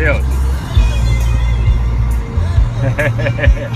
Deus.